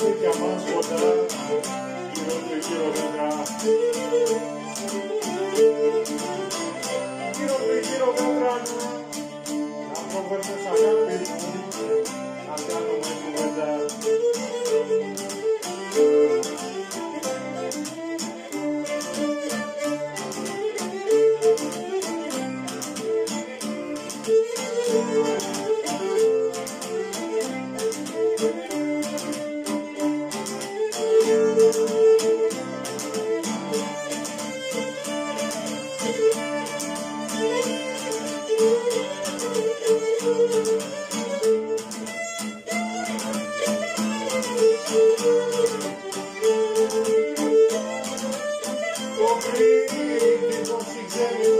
Take your hands for that. You don't. Thank you.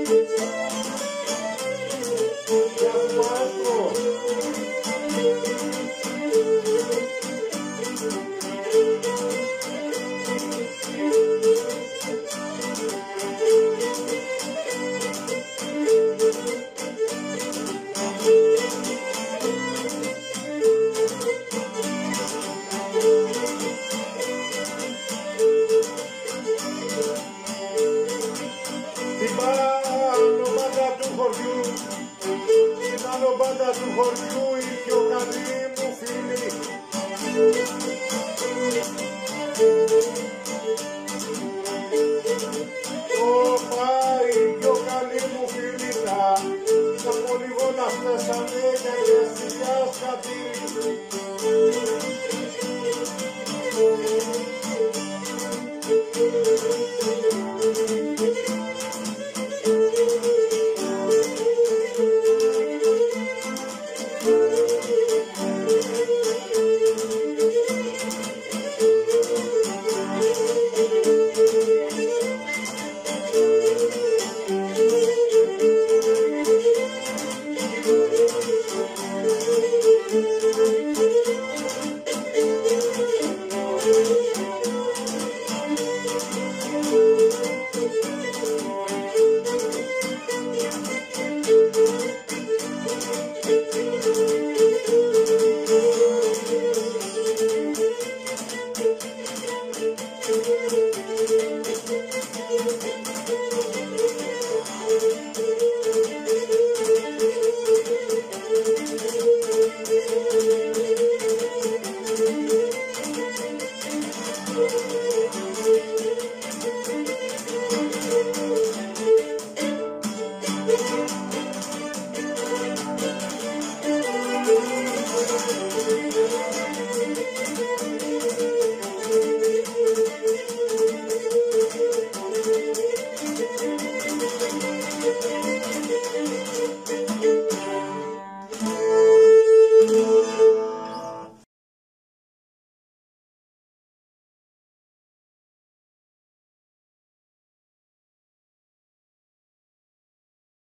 πάντα του χωριού η πιο καλή μου φίλη. Όπα, η πιο καλή μου φίλη τα, τα πολυβόλα φτάσανε για γεσιλιά σκατήρι.